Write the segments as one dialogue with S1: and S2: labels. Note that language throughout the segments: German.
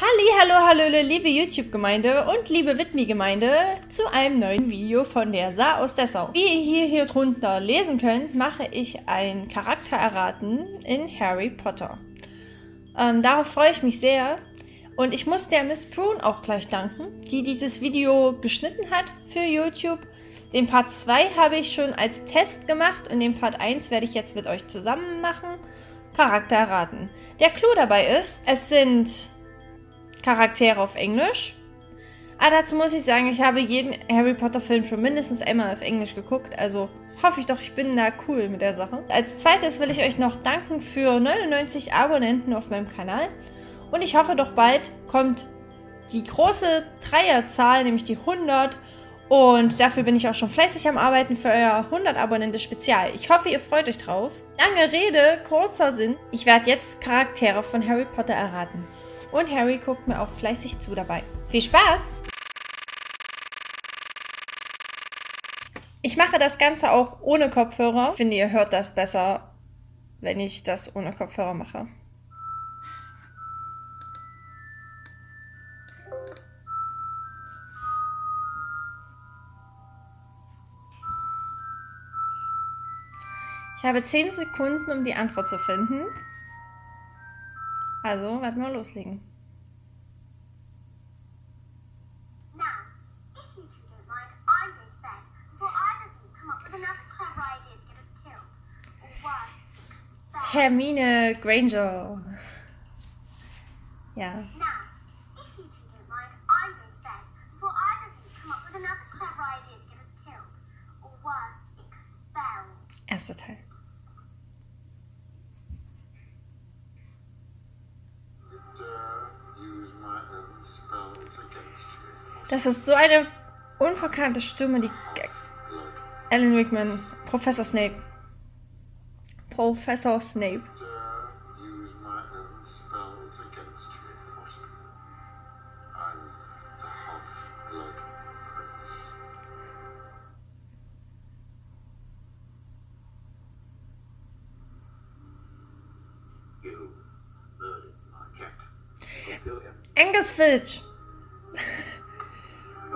S1: Halli, hallo, hallöle, liebe YouTube-Gemeinde und liebe Widmi-Gemeinde zu einem neuen Video von der Sa aus Dessau. Wie ihr hier, hier drunter lesen könnt, mache ich ein Charakter erraten in Harry Potter. Ähm, darauf freue ich mich sehr und ich muss der Miss Prune auch gleich danken, die dieses Video geschnitten hat für YouTube. Den Part 2 habe ich schon als Test gemacht und den Part 1 werde ich jetzt mit euch zusammen machen. Charakter erraten. Der Clou dabei ist, es sind Charaktere auf Englisch. Aber dazu muss ich sagen, ich habe jeden Harry Potter Film schon mindestens einmal auf Englisch geguckt, also hoffe ich doch, ich bin da cool mit der Sache. Als zweites will ich euch noch danken für 99 Abonnenten auf meinem Kanal. Und ich hoffe doch bald kommt die große Dreierzahl, nämlich die 100. Und dafür bin ich auch schon fleißig am Arbeiten für euer 100 Abonnente Spezial. Ich hoffe, ihr freut euch drauf. Lange Rede, kurzer Sinn. Ich werde jetzt Charaktere von Harry Potter erraten. Und Harry guckt mir auch fleißig zu dabei. Viel Spaß! Ich mache das Ganze auch ohne Kopfhörer. Ich finde, ihr hört das besser, wenn ich das ohne Kopfhörer mache. Ich habe 10 Sekunden, um die Antwort zu finden. Also, werden wir loslegen.
S2: Now, if you two don't mind, I'm going to bed before either of you come up with another clever idea to get us killed. Or worse, expelled.
S1: Hermine Granger. Ja.
S2: Now, if
S1: Das ist so eine unverkannte Stimme, die Alan Rickman, Professor Snape. Professor Snape. Angus Filch.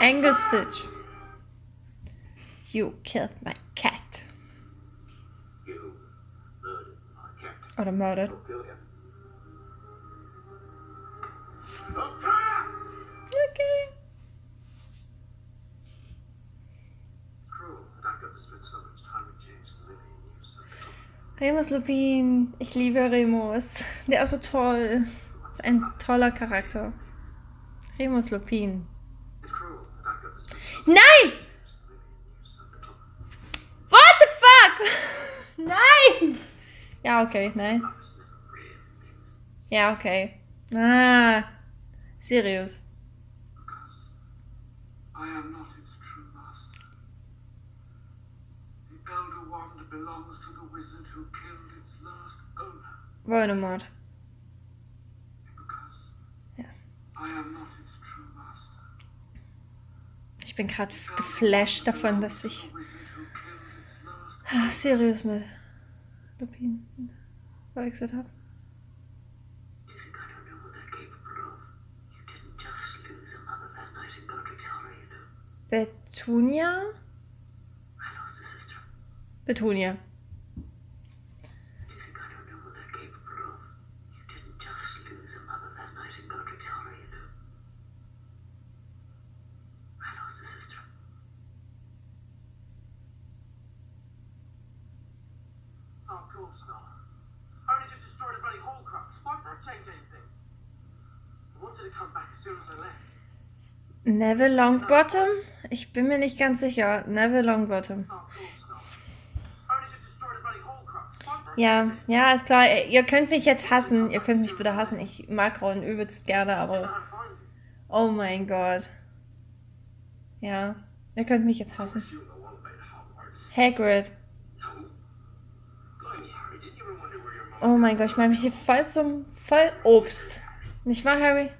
S1: Angus Filch. You killed my cat.
S3: You murdered my cat.
S1: Oder murdered. Okay. Remus Lupin. Ich liebe Remus. Der ist so toll. Ist ein toller Charakter. Remus Lupin.
S3: Little.
S1: What the fuck? Nein! Ja, okay, nein. Ja, okay. Ah, Sirius.
S4: I am not its true master. The Elder Wand belongs to the wizard who killed its last owner.
S1: Voldemort.
S4: Because
S1: Ja.
S4: I am not its true.
S1: Ich bin gerade geflasht davon, dass ich ah, Sirius mit Lupin verwechselt habe.
S3: Do you think I don't know what they're capable of? You didn't just lose a mother that night in Godric's Horror, you know.
S1: Petunia?
S3: I lost a sister.
S1: Petunia.
S3: Do you think I don't know what they're capable of? You didn't just lose a mother that night in Godric's Horror, you know. I lost a sister.
S5: Oh, course not. I only just destroyed a bloody Horcrux. Why would that change anything? I wanted to come back as soon as I left.
S1: Neville Longbottom? Ich bin mir nicht ganz sicher. Neville Longbottom.
S5: Oh,
S1: Ja, ja, ist klar. Ihr könnt mich jetzt hassen. Ihr könnt mich bitte hassen. Ich mag Ron übelst gerne, aber. Oh mein Gott. Ja. Ihr könnt mich jetzt hassen. Hagrid. Oh mein Gott, ich mache mich hier voll zum voll Obst. Nicht wahr, Harry?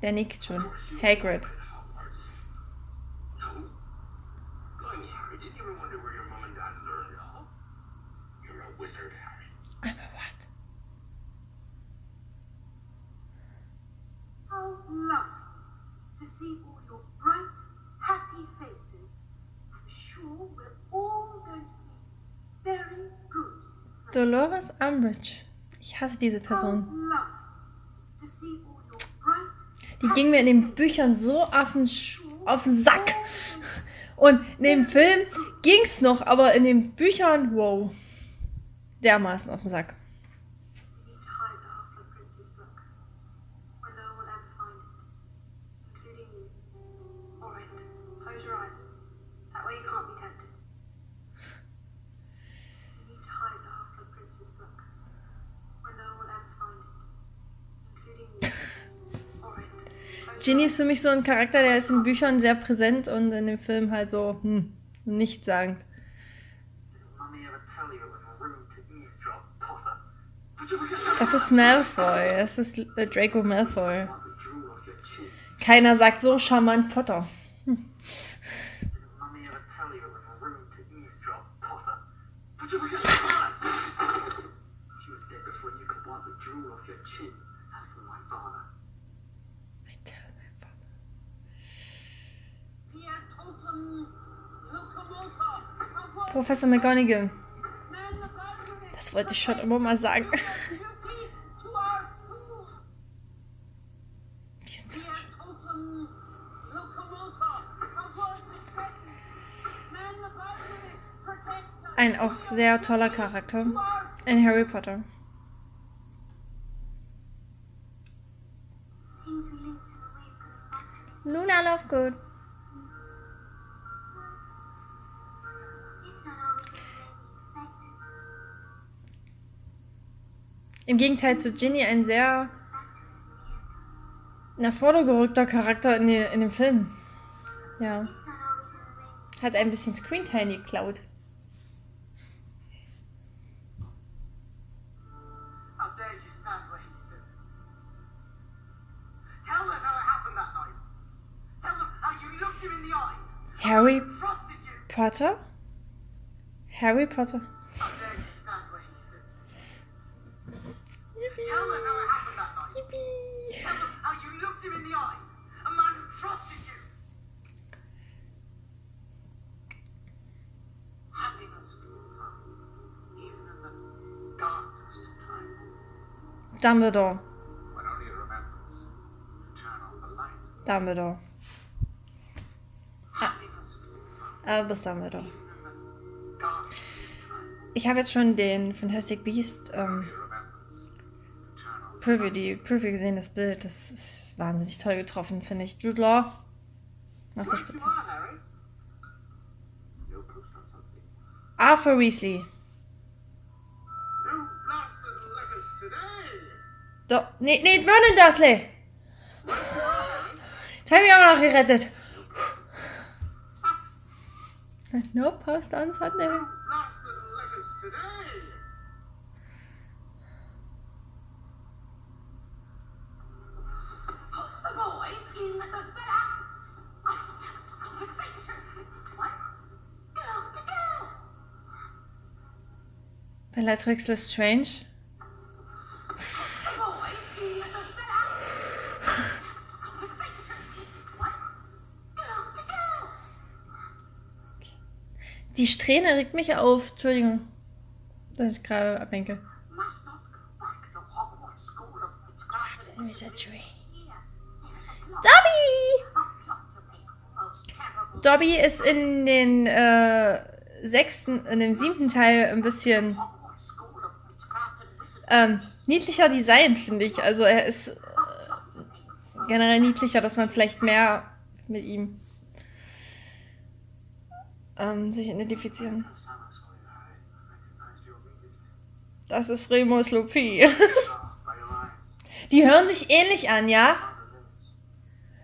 S1: Der nickt schon. Hagrid. Dolores Umbridge. Ich hasse diese Person. Die ging mir in den Büchern so auf den, Sch auf den Sack. Und in dem Film ging's noch, aber in den Büchern, wow. Dermaßen auf den Sack. Ginny ist für mich so ein Charakter, der ist in Büchern sehr präsent und in dem Film halt so, hm, nichtssagend. Das ist Malfoy, das ist äh, Draco Malfoy. Keiner sagt so charmant Potter.
S5: Did
S1: Professor McGonagall. Das wollte ich schon immer mal sagen. Ein auch sehr toller Charakter in Harry Potter.
S2: Things we
S1: Im Gegenteil zu Ginny ein sehr nach vorne gerückter Charakter in, die, in dem Film. Ja. Hat ein bisschen Screentime geklaut.
S5: How dare you stand them how you looked him in the eye. A man who trusted you.
S1: Dumbledore. Dumbledore.
S5: Come,
S1: Albus Dumbledore. Ich habe jetzt schon den Fantastic Beast ähm, Preview, die Preview gesehen, das Bild. Das ist wahnsinnig toll getroffen, finde ich. Jude Law. Machst du
S5: Right you
S1: spitze. Arthur Weasley. Do nee, nee, Vernon Dursley. Jetzt haben wir auch noch gerettet. No post on Sunday.
S2: To girl.
S1: Die Strähne regt mich auf. Entschuldigung, dass ich gerade ablenke. Dobby! Dobby ist in den äh, sechsten, in dem siebten Teil ein bisschen ähm, niedlicher Design, finde ich. Also er ist äh, generell niedlicher, dass man vielleicht mehr mit ihm ähm, sich identifizieren. Das ist Remus
S4: eyes.
S1: Die hören sich ähnlich an, ja?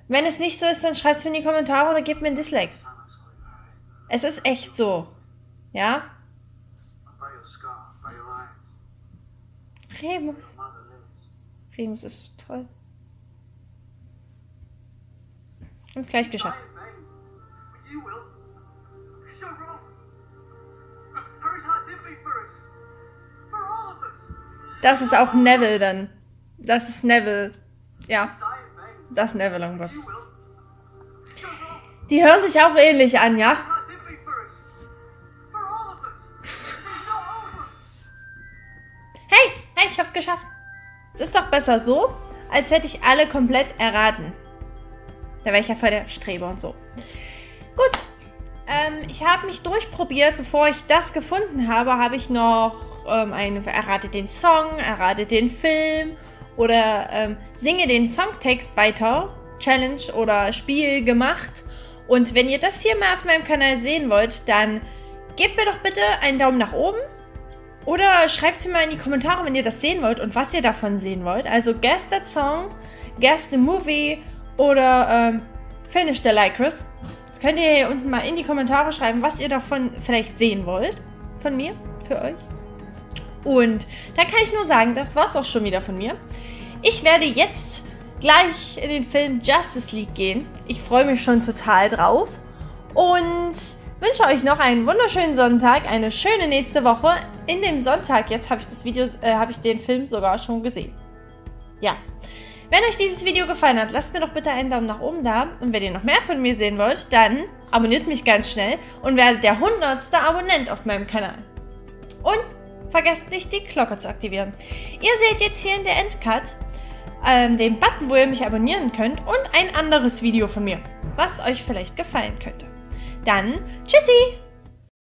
S1: Wenn es nicht so ist, dann schreibt es mir in die Kommentare oder gebt mir ein Dislike. Es ist echt so. Ja? Remus. Remus ist toll. Haben es gleich geschafft. Das ist auch Neville dann. Das ist Neville. Ja, das ist Neville Longbottom. Die hören sich auch ähnlich an, ja? Ich hab's geschafft. Es ist doch besser so, als hätte ich alle komplett erraten. Da wäre ich ja voll der Streber und so. Gut. Ähm, ich habe mich durchprobiert. Bevor ich das gefunden habe, habe ich noch ähm, eine Errate den Song, errate den Film oder ähm, singe den Songtext weiter. Challenge oder Spiel gemacht. Und wenn ihr das hier mal auf meinem Kanal sehen wollt, dann gebt mir doch bitte einen Daumen nach oben. Oder schreibt mal in die Kommentare, wenn ihr das sehen wollt und was ihr davon sehen wollt. Also guess that song, guess the movie oder ähm, finish the Lycris. Das könnt ihr hier unten mal in die Kommentare schreiben, was ihr davon vielleicht sehen wollt. Von mir, für euch. Und dann kann ich nur sagen, das war's auch schon wieder von mir. Ich werde jetzt gleich in den Film Justice League gehen. Ich freue mich schon total drauf. Und wünsche euch noch einen wunderschönen Sonntag, eine schöne nächste Woche. In dem Sonntag, jetzt habe ich das Video, äh, habe ich den Film sogar schon gesehen. Ja. Wenn euch dieses Video gefallen hat, lasst mir doch bitte einen Daumen nach oben da. Und wenn ihr noch mehr von mir sehen wollt, dann abonniert mich ganz schnell und werdet der 100. Abonnent auf meinem Kanal. Und vergesst nicht, die Glocke zu aktivieren. Ihr seht jetzt hier in der Endcut ähm, den Button, wo ihr mich abonnieren könnt und ein anderes Video von mir, was euch vielleicht gefallen könnte. Dann, tschüssi!